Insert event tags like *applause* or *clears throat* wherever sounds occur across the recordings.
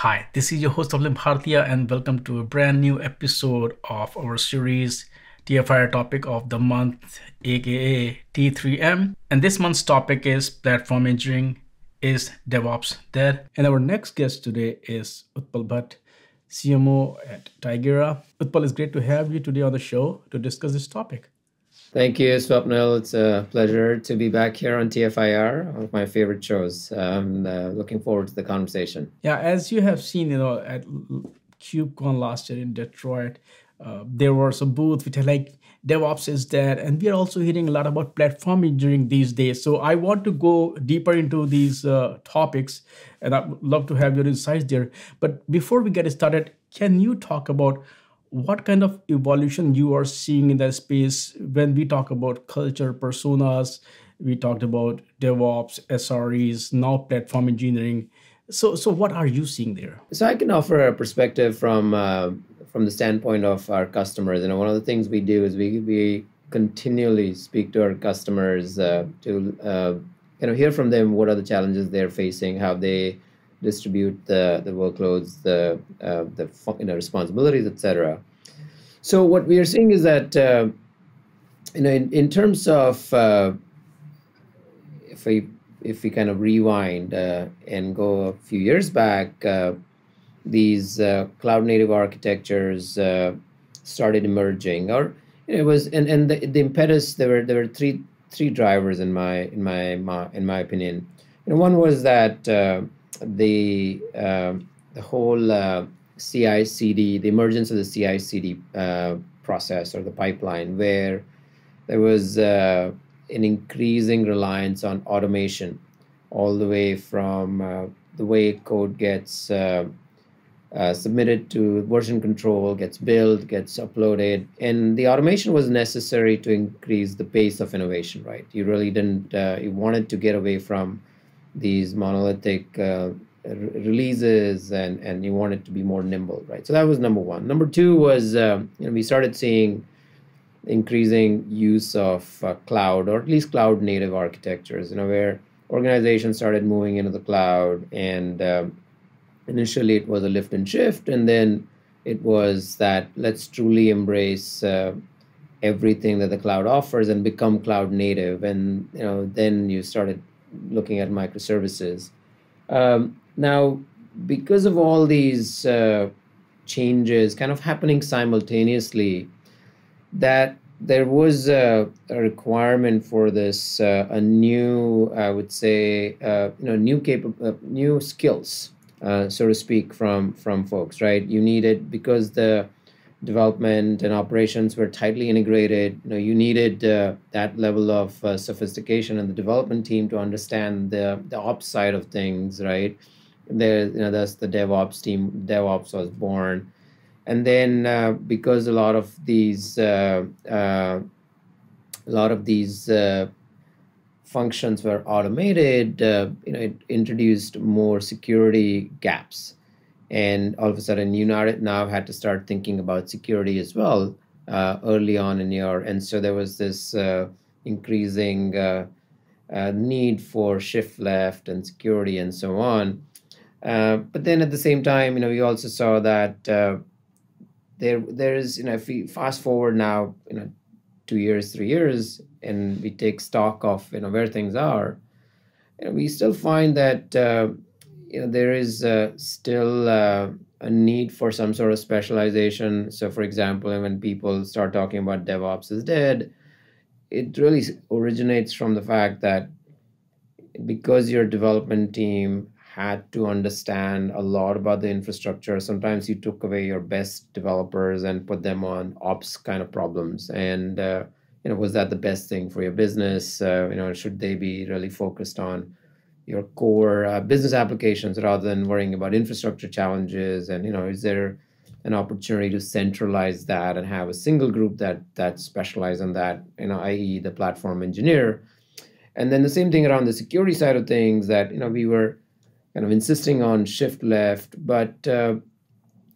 Hi, this is your host Swapnil Bhartiya, and welcome to a brand new episode of our series TFIR topic of the month, aka T3M. And this month's topic is platform engineering. Is DevOps dead? And our next guest today is Utpal Bhatt, CMO at Tigera. Utpal, it's great to have you today on the show to discuss this topic. Thank you, Swapnil. It's a pleasure to be back here on TFIR, one of my favorite shows. I'm uh, looking forward to the conversation. Yeah, as you have seen, you know, at KubeCon last year in Detroit, uh, there was a booth which had like DevOps is dead, and we are also hearing a lot about platforming during these days. So I want to go deeper into these uh, topics, and I'd love to have your insights there. But before we get started, can you talk about what kind of evolution you are seeing in that space when we talk about culture personas we talked about devops sres now platform engineering. So so what are you seeing there? So i can offer a perspective from uh, from the standpoint of our customers. Know one of the things we do is we we continually speak to our customers uh, to uh, you know hear from them what are the challenges they're facing how they distribute the, the workloads, the uh, the you know, responsibilities, etc. So what we are seeing is that uh, you know in, in terms of uh, if we if we kind of rewind uh, and go a few years back, uh, these uh, cloud native architectures started emerging, or it was and, and the, the impetus there were there were three three drivers in my in my, my in my opinion. Know, one was that the uh, the whole uh, CI/CD, the emergence of the CI/CD uh, process or the pipeline, where there was uh, an increasing reliance on automation, all the way from uh, the way code gets uh, submitted to version control, gets built, gets uploaded, and the automation was necessary to increase the pace of innovation. Right? You really didn't. you wanted to get away from these monolithic uh, releases and and you want it to be more nimble right? So that was number one. Number two was uh, you know we started seeing increasing use of uh, cloud or at least cloud native architectures you know where organizations started moving into the cloud and um, initially it was a lift and shift and then it was that let's truly embrace uh, everything that the cloud offers and become cloud native. And you know then you started looking at microservices um, now, because of all these uh, changes kind of happening simultaneously, that there was a, a requirement for this uh, a new, I would say, uh, you know, new cap- uh, new skills, uh, so to speak, from from folks. Right? You needed because the development and operations were tightly integrated. You know, you needed uh, that level of uh, sophistication in the development team to understand the the ops side of things, right? There, you know, that's the DevOps team. DevOps was born, and then uh, because a lot of these, uh, uh, a lot of these uh, functions were automated, you know, it introduced more security gaps and all of a sudden you now had to start thinking about security as well uh, early on in your and so there was this uh, increasing uh, uh need for shift left and security and so on. Uh, but then at the same time you know we also saw that uh, there there is you know if we fast forward now you know two years three years and we take stock of you know where things are you know, we still find that you know, there is uh, still uh, a need for some sort of specialization. So, for example, when people start talking about DevOps is dead, it really originates from the fact that because your development team had to understand a lot about the infrastructure, sometimes you took away your best developers and put them on ops kind of problems. And uh, you know, was that the best thing for your business? Uh, you know, should they be really focused on your core uh, business applications rather than worrying about infrastructure challenges and you know is there an opportunity to centralize that and have a single group that that specialize in that you know i.e the platform engineer? And then the same thing around the security side of things that you know we were kind of insisting on shift left but uh,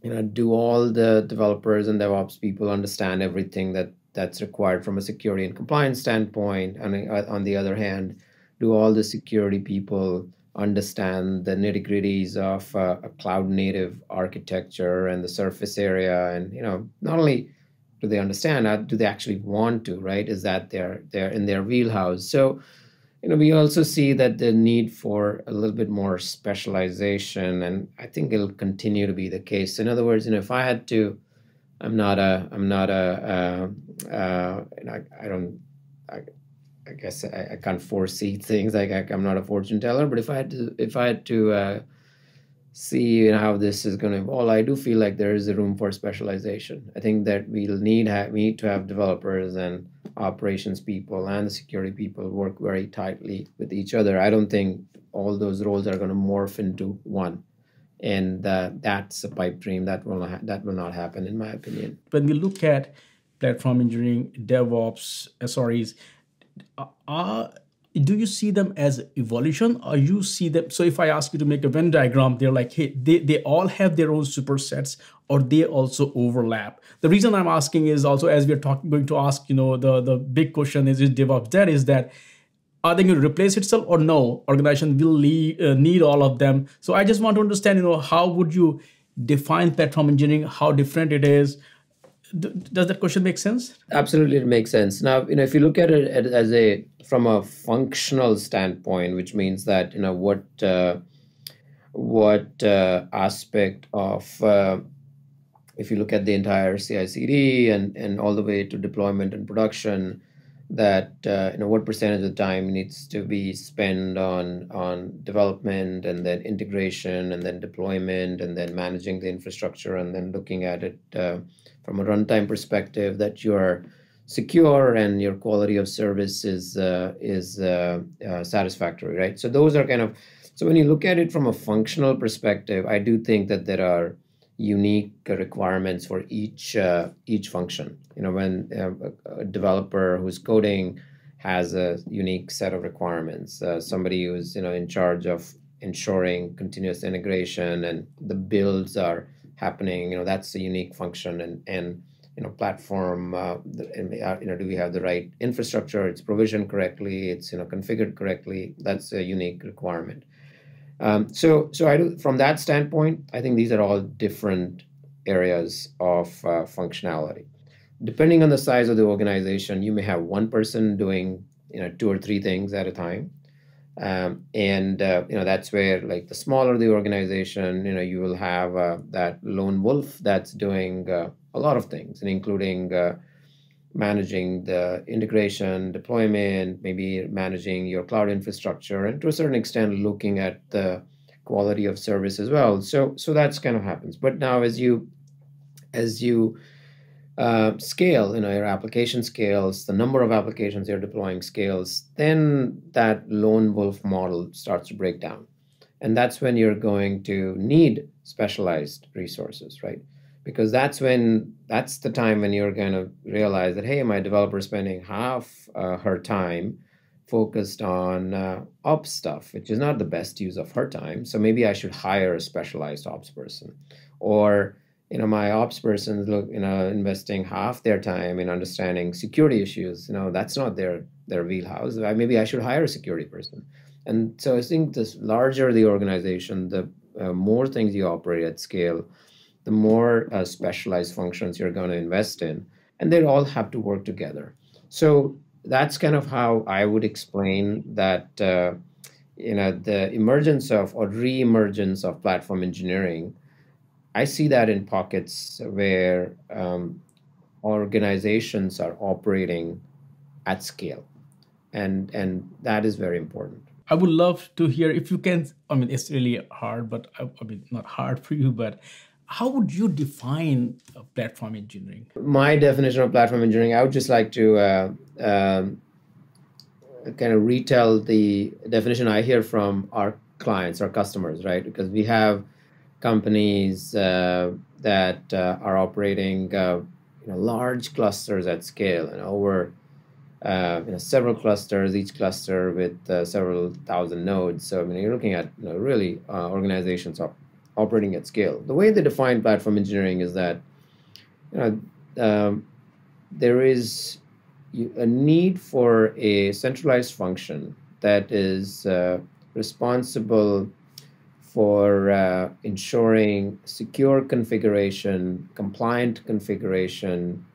you know do all the developers and devops people understand everything that that's required from a security and compliance standpoint? And uh, on the other hand do all the security people understand the nitty gritties of uh, a cloud native architecture and the surface area, and you know, not only do they understand, uh, do they actually want to? Right? Is that they're they're in their wheelhouse? So you know, we also see that the need for a little bit more specialization, and I think it'll continue to be the case. In other words, you know, if I had to, I'm not a, I'm not a, uh, uh, I, I don't, I, I guess I, I, can't foresee things. Like I, am not a fortune teller, but if I had to, if I had to uh, see how this is going to evolve, I do feel like there is a room for specialization. I think that we'll need we need to have developers and operations people and security people work very tightly with each other. I don't think all those roles are going to morph into one, and uh, that's a pipe dream that will not that will not happen, in my opinion. When we look at platform engineering, DevOps, SREs, are do you see them as evolution? Or you see them so if i ask you to make a venn diagram they're like hey they, they all have their own supersets or they also overlap. The reason i'm asking is also as we're talking going to ask you know the the big question is is devops dead? Is that are they going to replace itself or no? Organization will uh, need all of them. So i just want to understand you know how would you define platform engineering? How different it is does that question make sense? Absolutely it makes sense. Now you know if you look at it as a from a functional standpoint which means that you know what uh, what uh, aspect of uh, if you look at the entire CI/CD and and all the way to deployment and production that uh, you know what percentage of the time needs to be spent on on development and then integration and then deployment and then managing the infrastructure and then looking at it uh, from a runtime perspective that you are secure and your quality of service is uh, is uh, uh, satisfactory, right? So those are kind of so when you look at it from a functional perspective, I do think that there are unique requirements for each uh, each function. You know, when uh, a developer who's coding has a unique set of requirements, uh, somebody who's you know in charge of ensuring continuous integration and the builds are happening. You know, that's a unique function, and and you know platform. Uh, uh, you know, do we have the right infrastructure? It's provisioned correctly. It's you know configured correctly. That's a unique requirement. Um, so so I do from that standpoint. I think these are all different areas of uh, functionality. Depending on the size of the organization, you may have one person doing you know two or three things at a time um, and uh, you know that's where like the smaller the organization you know you will have uh, that lone wolf that's doing uh, a lot of things and including uh, managing the integration deployment maybe managing your cloud infrastructure and to a certain extent looking at the quality of service as well so so that's kind of happens but now as you as you uh, scale, you know, your application scales, the number of applications you're deploying scales, then that lone wolf model starts to break down. And that's when you're going to need specialized resources, right? Because that's when, that's the time when you're going to realize that, hey, my developer is spending half uh, her time focused on uh, ops stuff, which is not the best use of her time. So maybe I should hire a specialized ops person. Or you know my ops persons look you know investing half their time in understanding security issues you know that's not their their wheelhouse maybe i should hire a security person and so i think the larger the organization the uh, more things you operate at scale the more uh, specialized functions you're going to invest in and they all have to work together so that's kind of how i would explain that uh, you know the emergence of or re-emergence of platform engineering I see that in pockets where um, organizations are operating at scale, and and that is very important. I would love to hear if you can. I mean, it's really hard, but I, I mean, not hard for you, but how would you define platform engineering? My definition of platform engineering, I would just like to uh, um, kind of retell the definition I hear from our clients, our customers, right? Because we have companies uh, that uh, are operating uh, you know, large clusters at scale and over uh, you know, several clusters, each cluster with uh, several thousand nodes. So I mean, you're looking at you know, really organizations op- operating at scale. The way they define platform engineering is that you know um, there is a need for a centralized function that is responsible for uh, ensuring secure configuration, compliant configuration,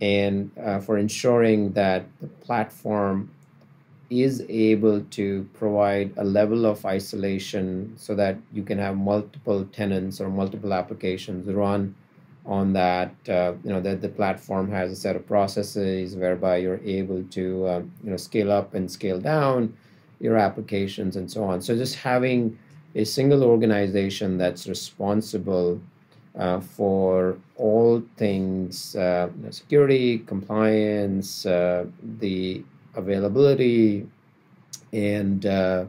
and uh, for ensuring that the platform is able to provide a level of isolation so that you can have multiple tenants or multiple applications run on that uh, you know that the platform has a set of processes whereby you're able to uh, you know scale up and scale down your applications and so on. So just having a single organization that's responsible uh, for all things uh, security compliance uh, the availability and uh,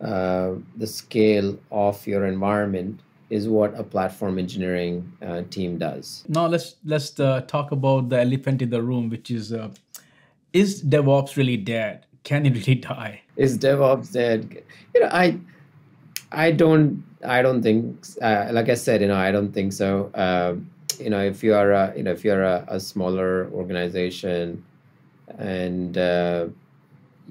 the scale of your environment is what a platform engineering uh, team does. Now let's let's uh, talk about the elephant in the room, which is uh, is DevOps really dead? Can it really die? Is DevOps dead? You know, I I don't I don't think uh, like I said, you know, I don't think so. Um, you know, if you are a, you know if you're a, a smaller organization and uh,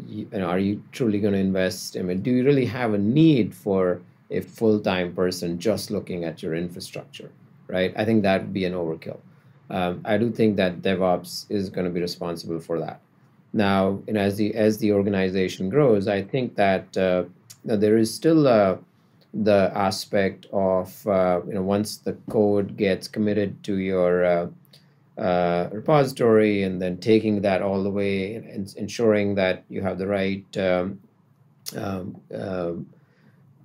you, are you truly going to invest? I mean, do you really have a need for a full-time person just looking at your infrastructure, right? I think that would be an overkill. Um, I do think that DevOps is going to be responsible for that. Now, know, as the as the organization grows, I think that uh, there is still uh, the aspect of uh, you know once the code gets committed to your uh, repository and then taking that all the way and ensuring that you have the right um, um, um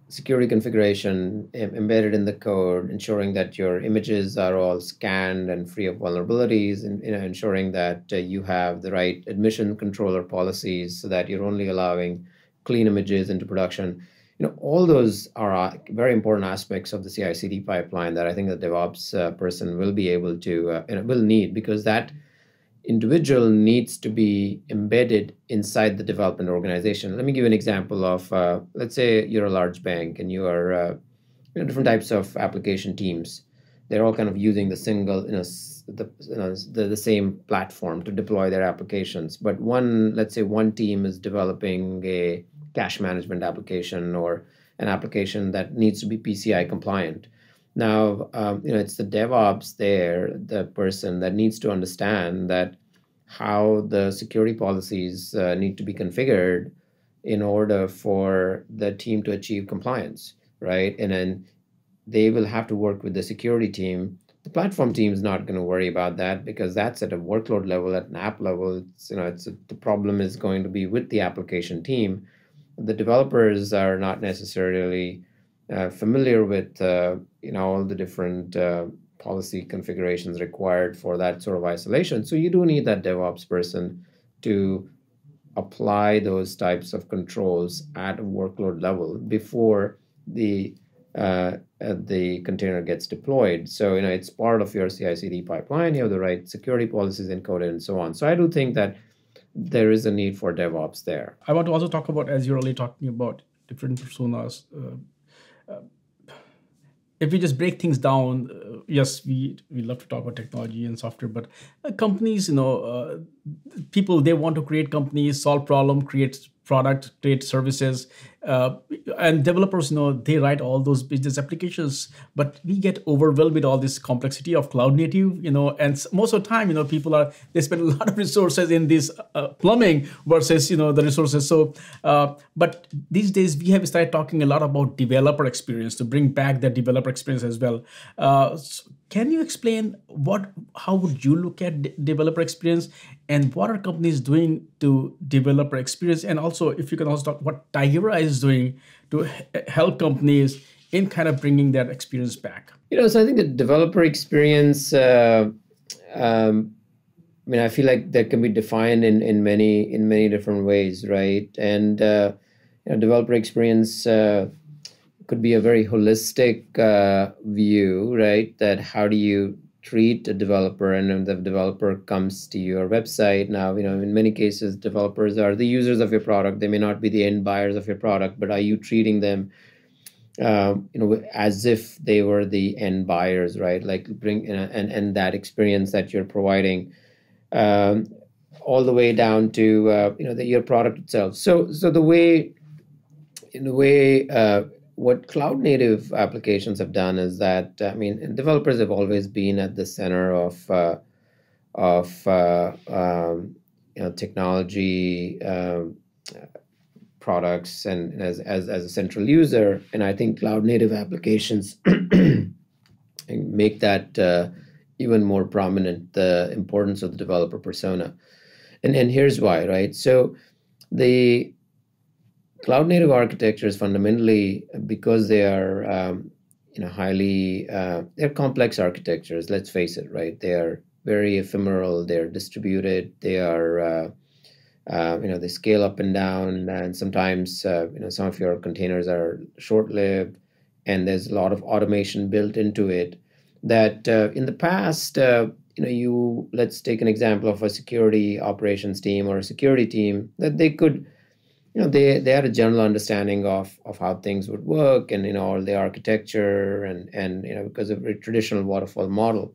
security configuration embedded in the code, ensuring that your images are all scanned and free of vulnerabilities, and you know, ensuring that uh, you have the right admission controller policies so that you're only allowing clean images into production. You know, all those are uh, very important aspects of the CI/CD pipeline that I think the DevOps uh, person will be able to, uh, know, will need because that individual needs to be embedded inside the development organization. Let me give you an example of, uh, let's say you're a large bank and you are, uh, you know, different types of application teams. They're all kind of using the single, you know, the, you know, the, the same platform to deploy their applications. But one, let's say one team is developing a cash management application or an application that needs to be PCI compliant. Now, um, you know, it's the DevOps there, the person that needs to understand that how the security policies uh, need to be configured in order for the team to achieve compliance, right? And then they will have to work with the security team. The platform team is not going to worry about that because that's at a workload level, at an app level. It's, you know, it's a, the problem is going to be with the application team. The developers are not necessarily uh, familiar with uh, you know all the different uh, policy configurations required for that sort of isolation. So you do need that DevOps person to apply those types of controls at a workload level before the uh, uh, the container gets deployed. So you know it's part of your CI/CD pipeline. You have the right security policies encoded and so on. So I do think that there is a need for DevOps there. I want to also talk about as you're already talking about different personas. Uh, if we just break things down, uh, yes, we we love to talk about technology and software, but uh, companies, you know, uh, people they want to create companies, solve problem, create product, create services, uh, and developers, you know, they write all those business applications, but we get overwhelmed with all this complexity of cloud native, you know, and most of the time, you know, people are they spend a *laughs* lot of resources in this uh, plumbing versus you know the resources. So, uh, but these days we have started talking a lot about developer experience to bring back that developer experience as well. Uh, so can you explain what how would you look at developer experience and what are companies doing to developer experience? And also if you can also talk what Tigera is doing to help companies in kind of bringing that experience back. You know so i think the developer experience uh, um, i mean i feel like that can be defined in, in many in many different ways right? And uh, you know, developer experience uh, could be a very holistic uh, view, right? That how do you treat a developer and the developer comes to your website. Now you know in many cases developers are the users of your product. They may not be the end buyers of your product but are you treating them um, you know as if they were the end buyers right? Like bring and and that experience that you're providing um, all the way down to uh, you know the, your product itself. So so the way in the way, uh, what cloud native applications have done is that I mean, developers have always been at the center of uh, of uh, um, you know, technology um, products and as, as as a central user. And I think cloud native applications *clears throat* make that uh, even more prominent. The importance of the developer persona, and and here's why, right? So the cloud native architectures fundamentally because they are um, you know highly uh, they're complex architectures let's face it right? They are very ephemeral they're distributed they are uh, uh, you know they scale up and down and sometimes uh, you know some of your containers are short-lived and there's a lot of automation built into it that uh, in the past uh, you know you let's take an example of a security operations team or a security team that they could you know they they had a general understanding of of how things would work and you know all the architecture and and you know because of a traditional waterfall model.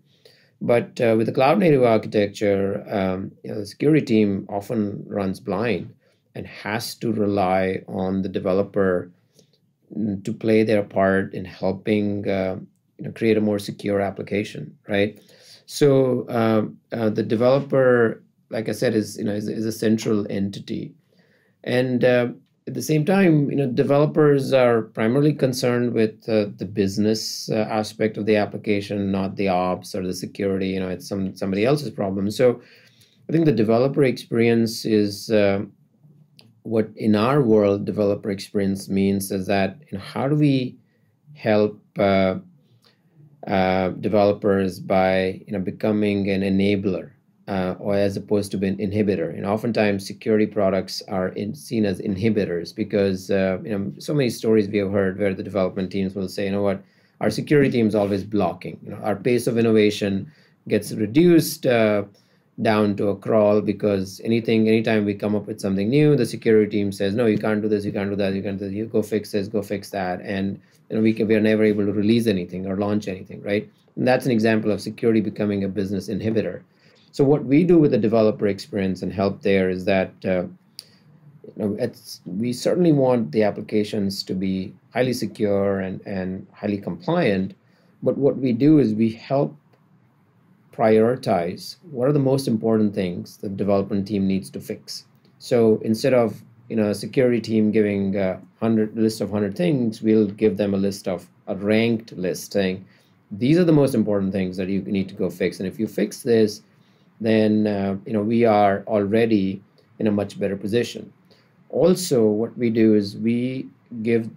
But uh, with the cloud native architecture um, you know, the security team often runs blind and has to rely on the developer mm, to play their part in helping uh, you know create a more secure application right? So um, uh, the developer like i said is you know is, is a central entity and uh, at the same time, you know, developers are primarily concerned with uh, the business uh, aspect of the application, not the ops or the security. You know, it's some somebody else's problem. So, I think the developer experience is uh, what in our world developer experience means is that you know, how do we help uh, uh, developers by you know becoming an enabler uh, or as opposed to an inhibitor. And oftentimes, security products are in, seen as inhibitors because uh, you know so many stories we have heard where the development teams will say, you know what, our security team is always blocking. You know, our pace of innovation gets reduced. Uh, down to a crawl because anything anytime we come up with something new the security team says no you can't do this you can't do that you can't do this. you go fix this go fix that and you know we can we are never able to release anything or launch anything right and that's an example of security becoming a business inhibitor so what we do with the developer experience and help there is that uh, you know, we certainly want the applications to be highly secure and, and highly compliant. But what we do is we help prioritize what are the most important things the development team needs to fix. So instead of you know a security team giving a hundred list of hundred things, we'll give them a list of a ranked list saying these are the most important things that you need to go fix. And if you fix this, then uh, you know we are already in a much better position. Also, what we do is we give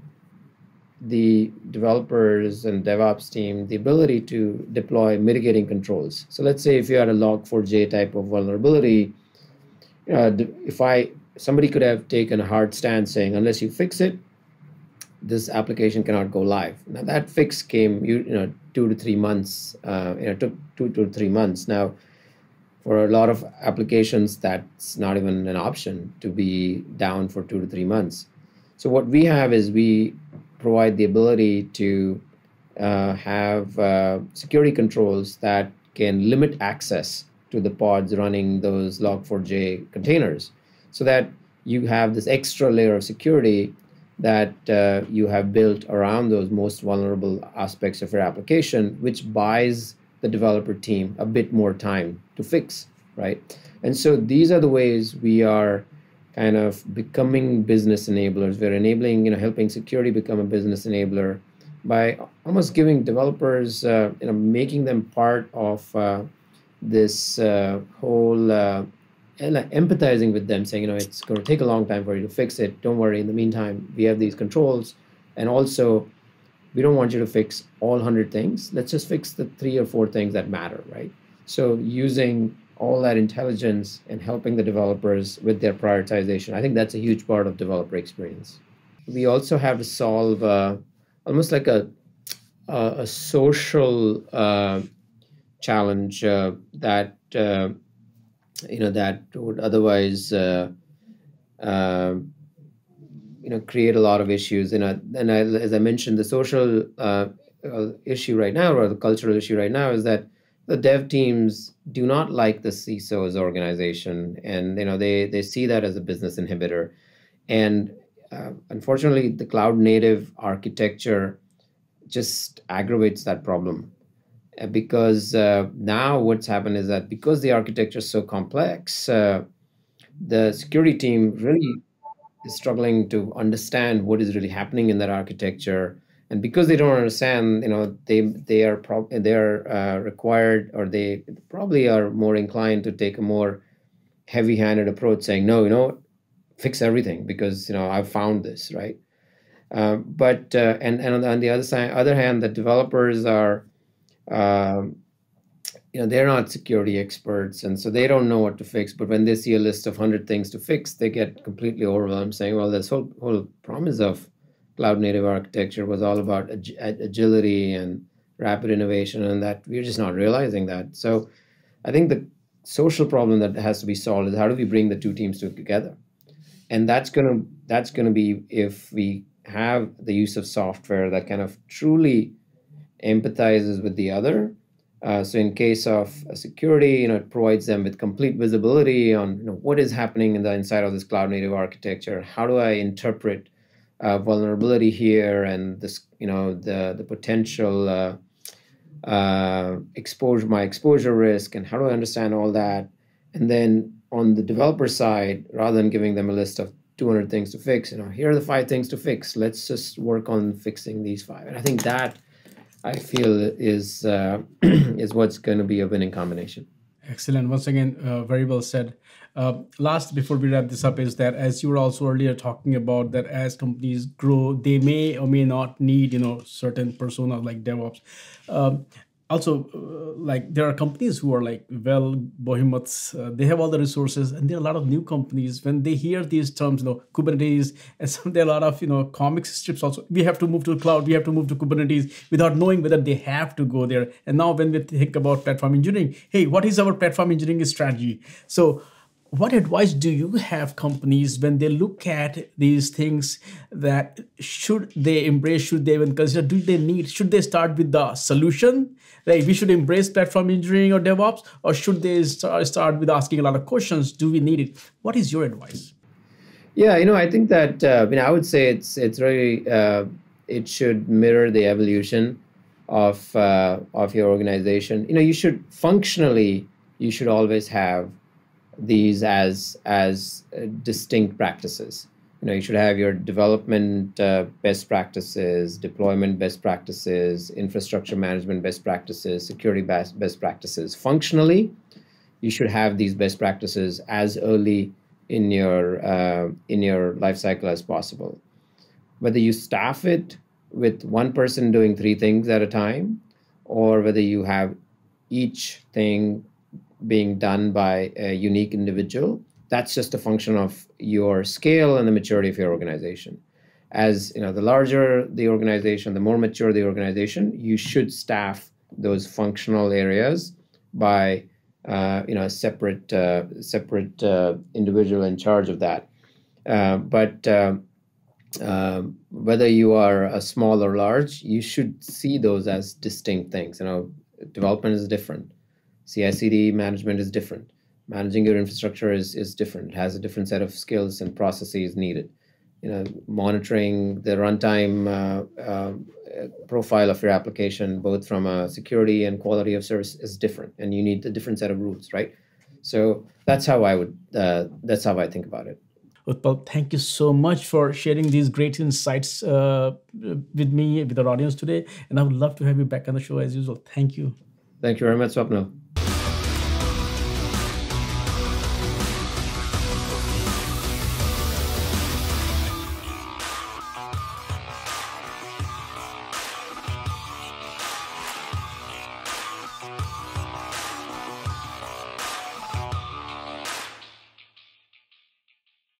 the developers and DevOps team the ability to deploy mitigating controls. So let's say if you had a log4j type of vulnerability, uh, if I somebody could have taken a hard stand saying unless you fix it, this application cannot go live. Now that fix came you, you know two to three months. Uh, you know took two to three months. Now for a lot of applications, that's not even an option to be down for two to three months. So what we have is we provide the ability to uh, have uh, security controls that can limit access to the pods running those log4j containers so that you have this extra layer of security that uh, you have built around those most vulnerable aspects of your application, which buys the developer team a bit more time to fix, right? And so these are the ways we are kind of becoming business enablers. We're enabling, you know, helping security become a business enabler by almost giving developers, uh, you know, making them part of uh, this uh, whole uh, empathizing with them, saying, you know, it's going to take a long time for you to fix it. Don't worry. In the meantime, we have these controls, and also we don't want you to fix all 100 things. Let's just fix the three or four things that matter, right? So using all that intelligence and helping the developers with their prioritization, I think that's a huge part of developer experience. We also have to solve uh, almost like a a, a social uh, challenge uh, that uh, you know that would otherwise uh, uh, you know create a lot of issues and, I, and I, as i mentioned the social uh, issue right now or the cultural issue right now is that the dev teams do not like the CISO's organization, and you know they they see that as a business inhibitor. And uh, unfortunately, the cloud native architecture just aggravates that problem uh, because uh, now what's happened is that because the architecture is so complex, uh, the security team really is struggling to understand what is really happening in that architecture. And because they don't understand, you know, they they are pro- they are uh, required or they probably are more inclined to take a more heavy-handed approach, saying, no, you know, fix everything because you know I've found this, right? Uh, but uh, and and on the other side, other hand, the developers are, um, you know, they're not security experts, and so they don't know what to fix. But when they see a list of hundred things to fix, they get completely overwhelmed, saying, "Well, this whole whole promise of cloud native architecture was all about ag- agility and rapid innovation, and that we're just not realizing that." So, I think the social problem that has to be solved is how do we bring the two teams together, and that's gonna that's gonna be if we have the use of software that kind of truly empathizes with the other. Uh, so in case of security, you know, it provides them with complete visibility on you know, what is happening in the inside of this cloud native architecture. How do I interpret uh, vulnerability here and this, you know, the the potential uh, uh exposure, my exposure risk, and how do I understand all that? And then on the developer side, rather than giving them a list of 200 things to fix you know here are the five things to fix. Let's just work on fixing these five. And i think that i feel is uh, *clears throat* is what's going to be a winning combination excellent. Once again uh, very well said. Uh, last before we wrap this up is that as you were also earlier talking about that as companies grow they may or may not need you know certain persona like devops. Um, also uh, like there are companies who are like well behemoths uh, they have all the resources and there are a lot of new companies. When they hear these terms you know kubernetes *laughs* and some there are a lot of you know comic strips also we have to move to the cloud we have to move to kubernetes without knowing whether they have to go there. And now when we think about platform engineering hey what is our platform engineering strategy? So what advice do you have companies when they look at these things that should they embrace should they even consider do they need should they start with the solution? Like we should embrace platform engineering or devops or should they start with asking a lot of questions? Do we need it? What is your advice? Yeah you know i think that uh, I mean I would say it's it's really uh, it should mirror the evolution of uh, of your organization. You know you should functionally you should always have these as as uh, distinct practices. You know, you should have your development uh, best practices, deployment best practices, infrastructure management best practices, security best best practices. Functionally, you should have these best practices as early in your uh, in your life cycle as possible. Whether you staff it with one person doing three things at a time, or whether you have each thing being done by a unique individual. That's just a function of your scale and the maturity of your organization. As you know, the larger the organization, the more mature the organization, you should staff those functional areas by uh, you know a separate uh, separate uh, individual in charge of that. Uh, but uh, um, whether you are a small or large, you should see those as distinct things. You know, development is different CI/CD management is different. Managing your infrastructure is is different. It has a different set of skills and processes needed. You know, monitoring the runtime uh, uh, profile of your application, both from a security and quality of service, is different, and you need a different set of rules, right? So that's how I would. Uh, that's how I think about it. Utpal, thank you so much for sharing these great insights uh, with me, with our audience today. And I would love to have you back on the show as usual. Thank you. Thank you very much, Swapnil.